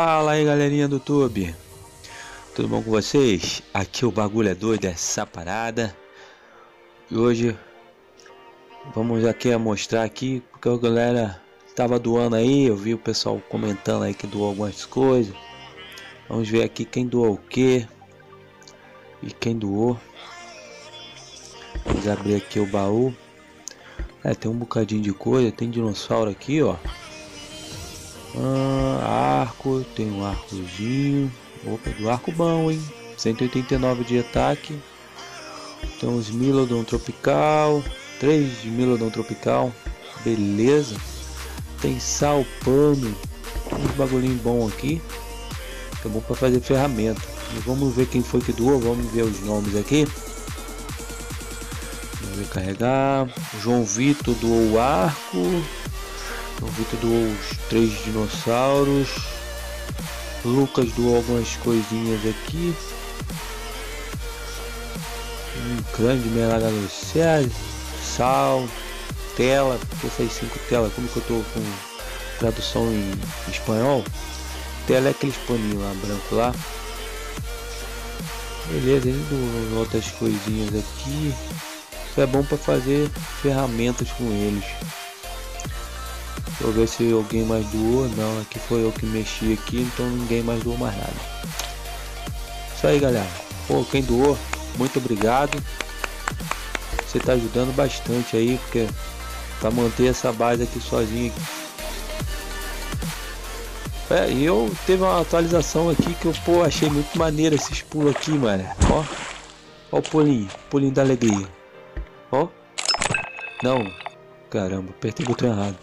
Fala aí galerinha do YouTube, tudo bom com vocês? Aqui o bagulho é doido, é essa parada. E hoje vamos aqui mostrar aqui porque a galera tava doando aí Eu vi o pessoal comentando aí que doou algumas coisas. Vamos ver aqui quem doou o que E quem doou. Vamos abrir aqui o baú. É, tem um bocadinho de coisa, tem dinossauro aqui ó ah, arco, tem um arcozinho. Opa, do arco bom, hein? 189 de ataque. Tem uns Milodon Tropical. 3 de Milodon Tropical. Beleza. Tem sal, pano. Uns bagulhinho bom aqui. Que é bom para fazer ferramenta. E vamos ver quem foi que doou. Vamos ver os nomes aqui. Vamos ver carregar. João Vitor doou o arco. O Vitor doou os três dinossauros. Lucas doou algumas coisinhas aqui. Um grande Melagalocério. Sal. Tela. Essas cinco telas. Como que eu tô com tradução em espanhol? Tela é aqueles paninhos lá branco lá. Beleza, ele doou outras coisinhas aqui. Isso é bom para fazer ferramentas com eles. Deixa eu ver se alguém mais doou. Não, aqui foi eu que mexi aqui, então ninguém mais doou mais nada. Isso aí, galera. Pô, quem doou, muito obrigado. Você tá ajudando bastante aí, porque para manter essa base aqui sozinho. É, e eu teve uma atualização aqui que eu pô, achei muito maneiro esses pulos aqui, mano. Ó. Ó o pulinho, pulinho da alegria. Ó. Não. Caramba, apertei o botão errado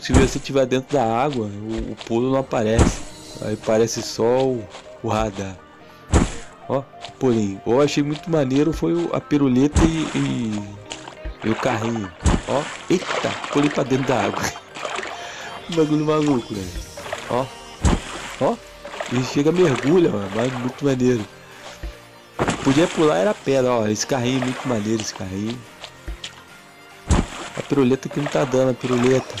se você estiver dentro da água, o, o, pulo não aparece. Aí parece só o, o radar. Ó, o pulinho. Eu achei muito maneiro foi a piruleta e, e, e o carrinho. Ó, eita, pulei pra dentro da água. um bagulho maluco, velho. Ó, ó, ele chega mergulha, mano, mas muito maneiro. Podia pular era pedra, ó. Esse carrinho é muito maneiro, esse carrinho. A piruleta que não tá dando, a piruleta.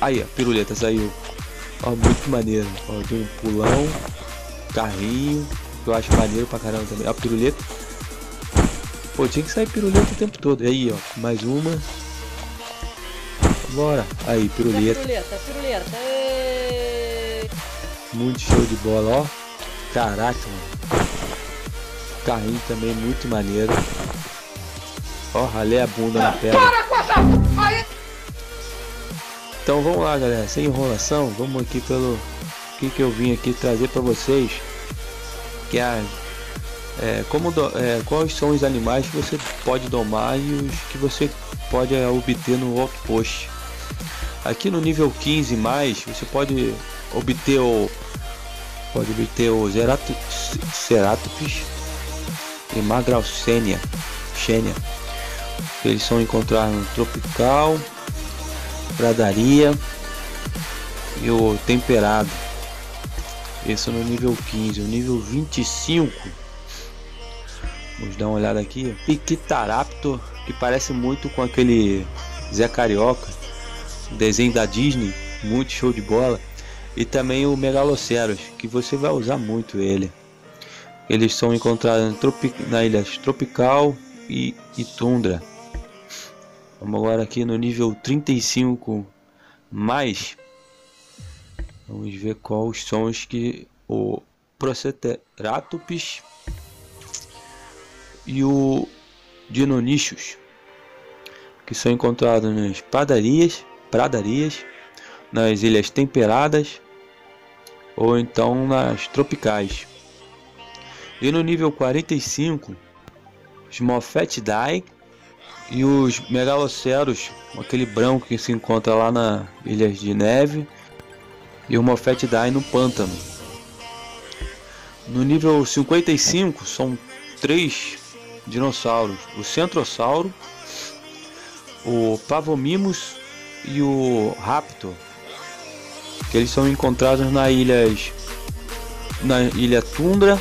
Aí, a piruleta saiu. Ó, muito maneiro. Ó, deu um pulão. Carrinho. Que eu acho maneiro pra caramba também. Ó, a piruleta. Pô, tinha que sair piruleta o tempo todo. Aí, ó, mais uma. Bora. Aí, piruleta. Piruleta, piruleta. Muito show de bola, ó. Caraca, mano. Carrinho também muito maneiro. Ó, ralei a bunda na pedra. Para com essa... Então vamos lá, galera. Sem enrolação, vamos aqui pelo que que eu vim aqui trazer para vocês, que é, é como do, é, quais são os animais que você pode domar e os que você pode é, obter no outpost. Aqui no nível 15 mais, você pode obter o pode obter o Ceratops e Magraucenia, Xenia eles são encontrados no tropical, pradaria e o temperado. Esse é no nível 15, o nível 25. Vamos dar uma olhada aqui. Piquitaraptor, que parece muito com aquele Zé Carioca, desenho da Disney, muito show de bola. E também o Megaloceros, que você vai usar muito ele. Eles são encontrados na ilha tropical e, tundra. Vamos agora aqui no nível 35 mais. Vamos ver quais são os que o Proceteratops e o Dinonichus que são encontrados nas padarias, pradarias, nas ilhas temperadas ou então nas tropicais. E no nível 45 os Moffetidae e os megaloceros, aquele branco que se encontra lá na Ilha de Neve, e o Moffetidae no pântano. No nível 55 são três dinossauros: o Centrossauro, o Pavomimus e o Raptor, que eles são encontrados na ilhas na ilha Tundra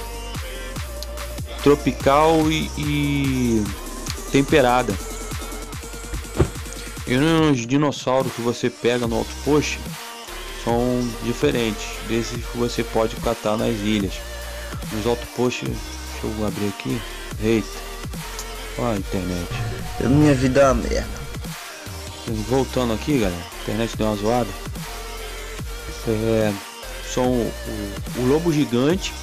tropical e, e temperada. E nos dinossauros que você pega no outpost, são diferentes desses que você pode catar nas ilhas. Nos outposts, deixa eu abrir aqui. Eita, ó a internet. Minha vida é uma merda. Voltando aqui, galera, a internet deu uma zoada. É, são o, o lobo gigante,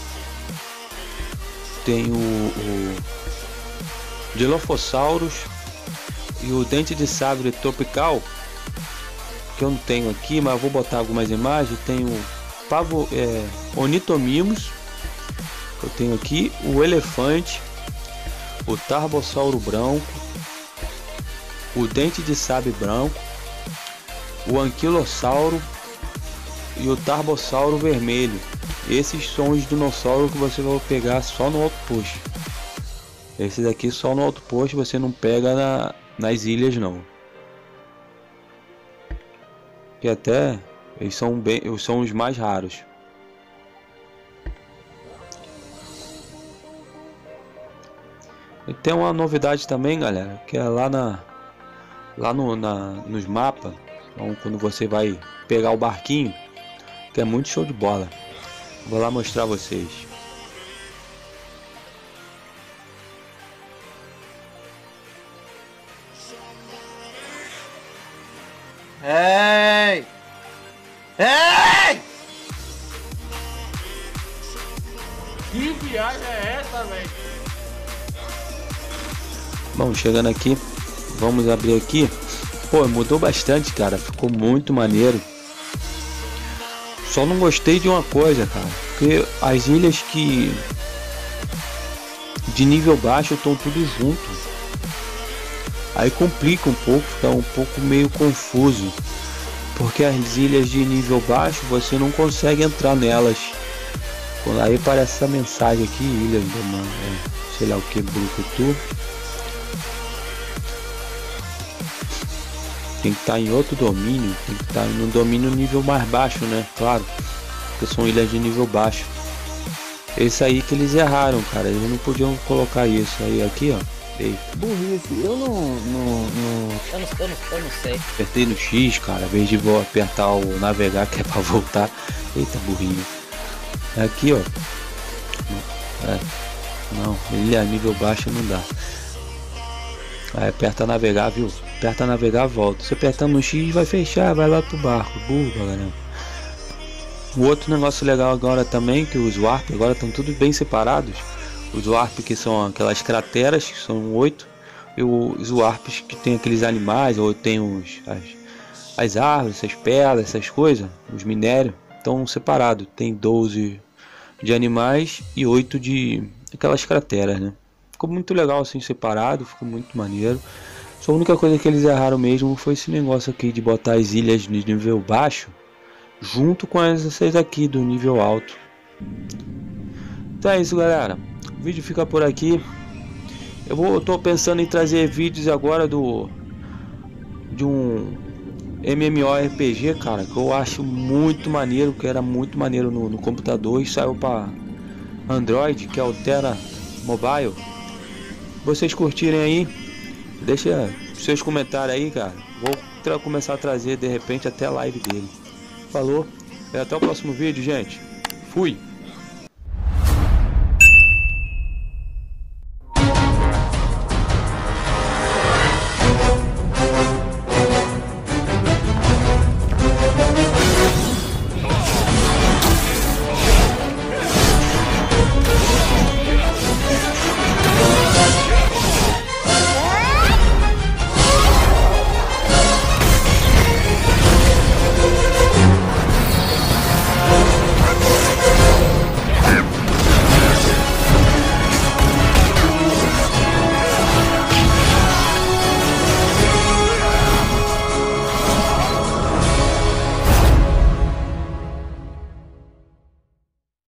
tem o, o Dilophosaurus e o dente de sabre tropical que eu não tenho aqui, mas vou botar algumas imagens. Tem o pavo é, onitomimos, eu tenho aqui o elefante, o tarbossauro branco, o dente de sabre branco, o anquilossauro e o tarbossauro vermelho. Esses são os dinossauros que você vai pegar só no outpost. Esse daqui só no outpost você não pega na, nas ilhas não. Que até eles são bem, são os mais raros. E tem uma novidade também, galera, que é lá na lá no, na, nos mapas, então, quando você vai pegar o barquinho, que é muito show de bola. Vou lá mostrar vocês. Ei! Ei! Que viagem é essa, velho? Bom, chegando aqui, vamos abrir aqui. Pô, mudou bastante, cara. Ficou muito maneiro. Só não gostei de uma coisa, cara. Porque as ilhas que de nível baixo estão tudo junto. Aí complica um pouco, fica um pouco meio confuso. Porque as ilhas de nível baixo você não consegue entrar nelas. Aí aparece essa mensagem aqui, ilha do é, sei lá o que, Brucutu. Tem que estar tá em outro domínio, tem que estar tá em um domínio nível mais baixo, né? Claro, porque são ilhas de nível baixo. Esse aí que eles erraram, cara. Eles não podiam colocar isso aí aqui, ó. Eita. Burrice, eu não. não, não... Eu, não eu, não, eu não sei. Apertei no X, cara, vez de vou apertar o navegar que é pra voltar. Eita burrinho. Aqui, ó. É. Não, ele é nível baixo não dá. Aí aperta navegar, viu? Aperta navegar, volta. Você apertando no X vai fechar, vai lá pro barco. Burro, galera. O outro negócio legal agora também, que os Warp agora estão tudo bem separados os Warp que são aquelas crateras, que são oito, e os Warps que tem aqueles animais, ou tem os, as, as árvores, essas pedras, essas coisas, os minérios, estão separados. Tem 12 de animais e 8 de aquelas crateras, né? Ficou muito legal assim separado, ficou muito maneiro. Só a única coisa que eles erraram mesmo foi esse negócio aqui de botar as ilhas de nível baixo junto com essas aqui do nível alto. Então é isso, galera vídeo fica por aqui. Eu vou, tô pensando em trazer vídeos agora do de um MMORPG, cara, que eu acho muito maneiro, que era muito maneiro no, no computador e saiu para Android, que é o Terra Mobile. Vocês curtirem aí, deixa seus comentários aí, cara. Vou começar a trazer de repente até a live dele. Falou, e até o próximo vídeo, gente. Fui.